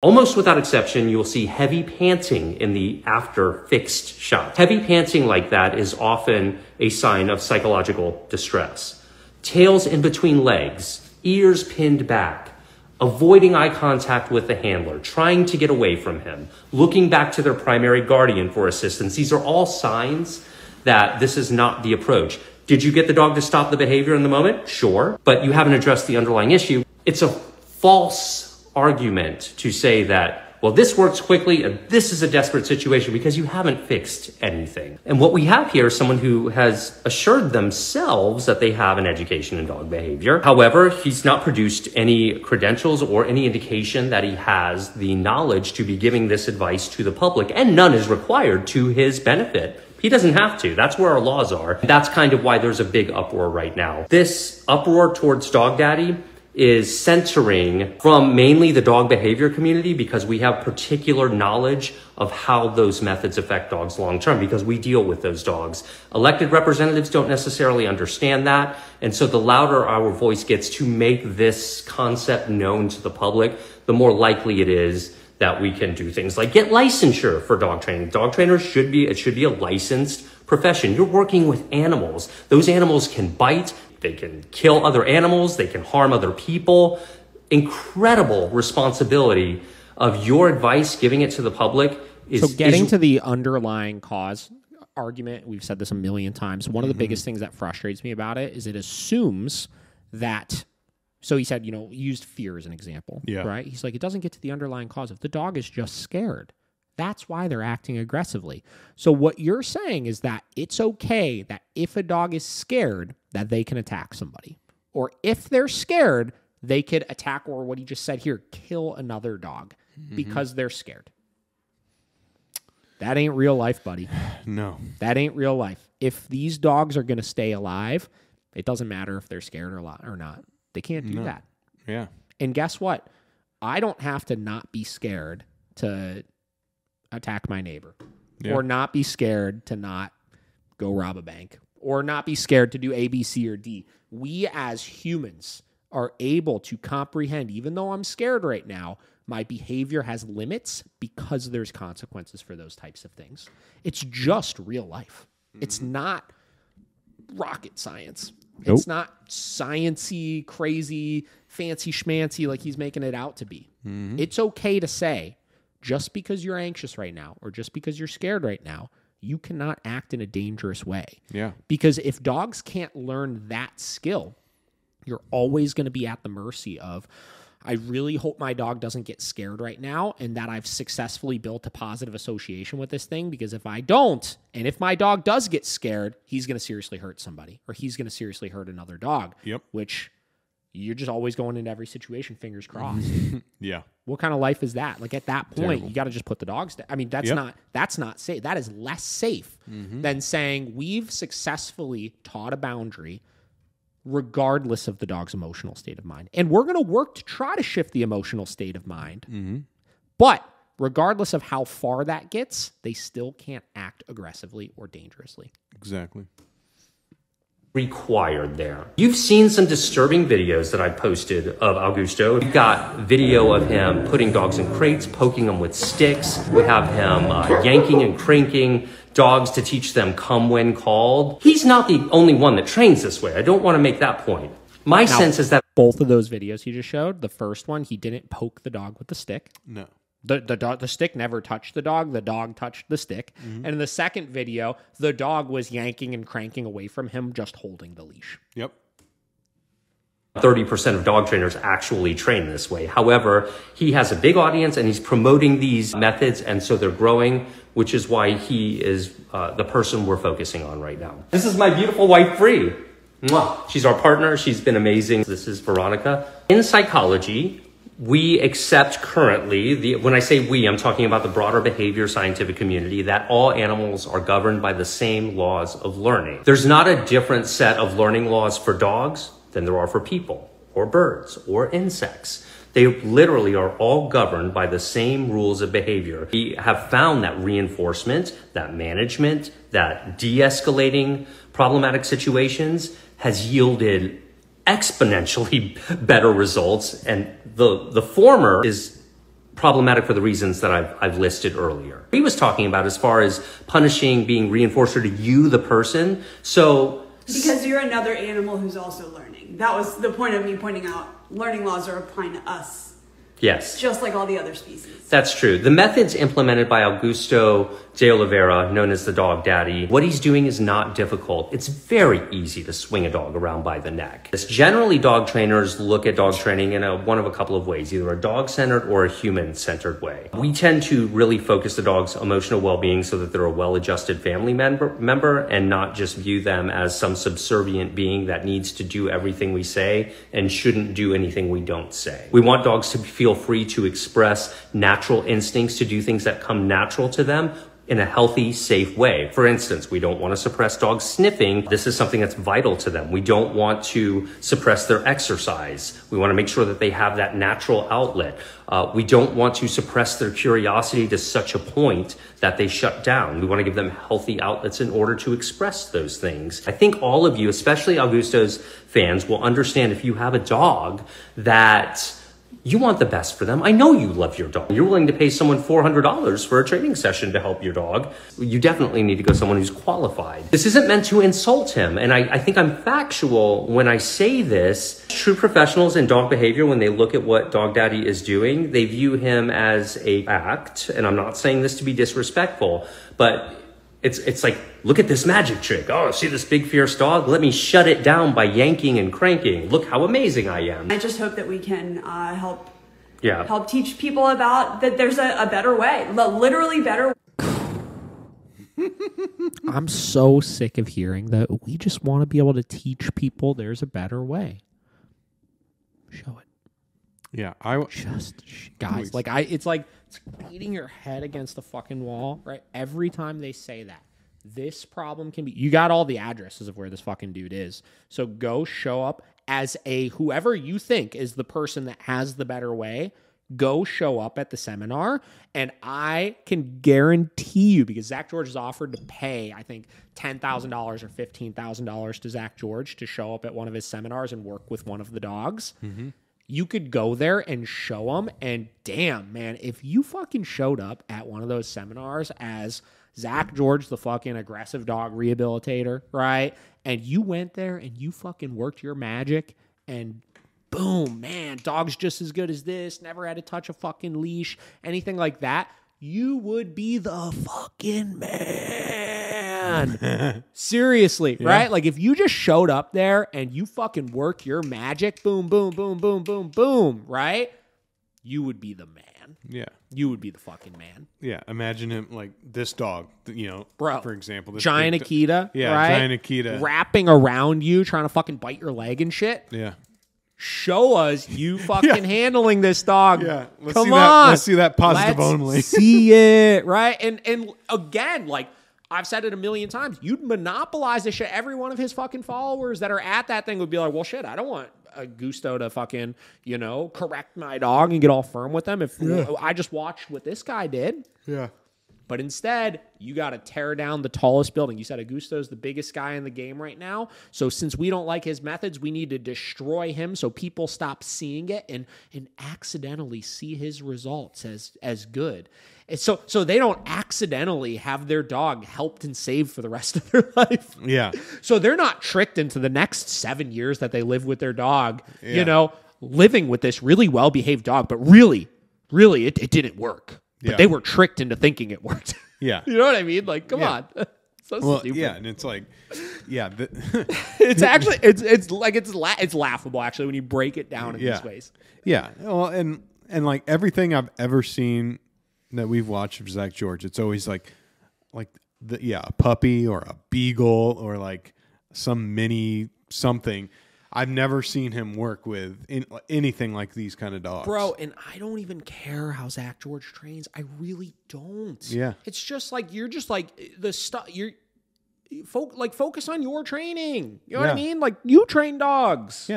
Almost without exception, you'll see heavy panting in the after fixed shot. Heavy panting like that is often a sign of psychological distress. Tails in between legs, ears pinned back, avoiding eye contact with the handler, trying to get away from him, looking back to their primary guardian for assistance. These are all signs that this is not the approach. Did you get the dog to stop the behavior in the moment? Sure, but you haven't addressed the underlying issue. It's a false argument to say that well, this works quickly and this is a desperate situation because you haven't fixed anything. And what we have here is someone who has assured themselves that they have an education in dog behavior. However, he's not produced any credentials or any indication that he has the knowledge to be giving this advice to the public, and none is required to his benefit. He doesn't have to. That's where our laws are. That's kind of why there's a big uproar right now. This uproar towards Dog Daddy is centering from mainly the dog behavior community because we have particular knowledge of how those methods affect dogs long term because we deal with those dogs. Elected representatives don't necessarily understand that. And so the louder our voice gets to make this concept known to the public, the more likely it is that we can do things like get licensure for dog training. Dog trainers should be, it should be a licensed profession. You're working with animals. Those animals can bite, they can kill other animals, they can harm other people. Incredible responsibility of your advice, giving it to the public. Is, so getting is, to the underlying cause argument, we've said this a million times. One of the mm-hmm. biggest things that frustrates me about it is it assumes that. So he said, you know, used fear as an example, yeah. right? He's like, it doesn't get to the underlying cause. If the dog is just scared, that's why they're acting aggressively. So what you're saying is that it's okay that if a dog is scared that they can attack somebody. Or if they're scared, they could attack or what he just said here, kill another dog mm-hmm. because they're scared. That ain't real life, buddy. No. That ain't real life. If these dogs are going to stay alive, it doesn't matter if they're scared or not. They can't do no. that. Yeah. And guess what? I don't have to not be scared to attack my neighbor yeah. or not be scared to not go rob a bank or not be scared to do A, B, C, or D. We as humans are able to comprehend, even though I'm scared right now, my behavior has limits because there's consequences for those types of things. It's just real life. Mm-hmm. It's not rocket science. Nope. It's not sciency, crazy, fancy schmancy like he's making it out to be. Mm-hmm. It's okay to say, just because you're anxious right now or just because you're scared right now, you cannot act in a dangerous way. Yeah. Because if dogs can't learn that skill, you're always going to be at the mercy of, I really hope my dog doesn't get scared right now and that I've successfully built a positive association with this thing. Because if I don't, and if my dog does get scared, he's going to seriously hurt somebody or he's going to seriously hurt another dog. Yep. Which you're just always going into every situation, fingers crossed. yeah. What kind of life is that? Like at that point, Terrible. you got to just put the dogs down. I mean, that's yep. not that's not safe. That is less safe mm-hmm. than saying we've successfully taught a boundary regardless of the dog's emotional state of mind. And we're going to work to try to shift the emotional state of mind. Mm-hmm. But regardless of how far that gets, they still can't act aggressively or dangerously. Exactly required there. You've seen some disturbing videos that I posted of Augusto. We've got video of him putting dogs in crates, poking them with sticks. We have him uh, yanking and cranking dogs to teach them come when called. He's not the only one that trains this way. I don't want to make that point. My now, sense is that both of those videos he just showed, the first one, he didn't poke the dog with the stick. No. The the dog the stick never touched the dog. The dog touched the stick. Mm-hmm. And in the second video, the dog was yanking and cranking away from him, just holding the leash. Yep. 30% of dog trainers actually train this way. However, he has a big audience and he's promoting these methods, and so they're growing, which is why he is uh, the person we're focusing on right now. This is my beautiful wife, Bree. She's our partner. She's been amazing. This is Veronica. In psychology, we accept currently the when i say we i'm talking about the broader behavior scientific community that all animals are governed by the same laws of learning there's not a different set of learning laws for dogs than there are for people or birds or insects they literally are all governed by the same rules of behavior. We have found that reinforcement, that management, that de-escalating problematic situations has yielded exponentially better results. And the, the former is problematic for the reasons that I've, I've listed earlier. He was talking about as far as punishing being reinforcer to you, the person. So Because you're another animal who's also learning. That was the point of me pointing out learning laws are applying to us, yes, just like all the other species. That's true. The methods implemented by Augusto de Oliveira, known as the dog daddy, what he's doing is not difficult. It's very easy to swing a dog around by the neck. It's generally, dog trainers look at dog training in a, one of a couple of ways, either a dog centered or a human centered way. We tend to really focus the dog's emotional well being so that they're a well adjusted family member, member and not just view them as some subservient being that needs to do everything we say and shouldn't do anything we don't say. We want dogs to feel free to express natural instincts to do things that come natural to them in a healthy, safe way. For instance, we don't want to suppress dogs sniffing. This is something that's vital to them. We don't want to suppress their exercise. We want to make sure that they have that natural outlet. Uh, we don't want to suppress their curiosity to such a point that they shut down. We want to give them healthy outlets in order to express those things. I think all of you, especially Augusto's fans, will understand if you have a dog that you want the best for them. I know you love your dog. You're willing to pay someone $400 for a training session to help your dog. You definitely need to go someone who's qualified. This isn't meant to insult him. And I, I think I'm factual when I say this. True professionals in dog behavior, when they look at what Dog Daddy is doing, they view him as a act. And I'm not saying this to be disrespectful, but it's it's like look at this magic trick. Oh, see this big fierce dog? Let me shut it down by yanking and cranking. Look how amazing I am. I just hope that we can uh, help Yeah. help teach people about that there's a, a better way, li- literally better. I'm so sick of hearing that we just want to be able to teach people there's a better way. Show it. Yeah, I Just sh- guys, like I it's like it's beating your head against the fucking wall, right? Every time they say that. This problem can be you got all the addresses of where this fucking dude is. So go show up as a whoever you think is the person that has the better way. Go show up at the seminar, and I can guarantee you because Zak George has offered to pay, I think, ten thousand dollars or fifteen thousand dollars to Zak George to show up at one of his seminars and work with one of the dogs mm-hmm. You could go there and show them. And damn, man, if you fucking showed up at one of those seminars as Zak George, the fucking aggressive dog rehabilitator, right? And you went there and you fucking worked your magic and boom, man, dog's just as good as this, never had to touch a fucking leash, anything like that. You would be the fucking man. Seriously, right? Like if you just showed up there and you fucking work your magic, boom, boom, boom, boom, boom, boom, right? You would be the man. yeah You would be the fucking man. yeah. Imagine him like this dog, you know, Bro, For example, this Giant Akita, Yeah, right? giant Akita. Wrapping around you, trying to fucking bite your leg and shit. Yeah, Show us you fucking handling this dog. Yeah, let's Come see on. that- let's see that positive Let's only. see it, right? And and again, like I've said it a million times, you'd monopolize this shit. Every one of his fucking followers that are at that thing would be like, well, shit, I don't want Augusto to fucking, you know, correct my dog and get all firm with them. If I just watched what this guy did. yeah, But instead, you got to tear down the tallest building. You said Augusto's the biggest guy in the game right now. So since we don't like his methods, we need to destroy him so people stop seeing it and and accidentally see his results as as good. And so so they don't accidentally have their dog helped and saved for the rest of their life. yeah, So they're not tricked into the next seven years that they live with their dog, Yeah. you know, living with this really well behaved dog. But really, really, it, it didn't work. But Yeah. they were tricked into thinking it worked. yeah. you know what I mean? Like, come Yeah. on. so Well, stupid. yeah, and it's like, yeah, the, It's actually it's it's like it's la- it's laughable actually when you break it down in Yeah. these ways. yeah. Well, and and like everything I've ever seen that we've watched of Zak George, it's always like, like the yeah, a puppy or a beagle or like some mini something. I've never seen him work with in, anything like these kind of dogs, Bro, and I don't even care how Zak George trains. I really don't. Yeah. It's just like you're just like the stuff you're fo- like focus on your training. You know what I mean? Like you train dogs. Yeah.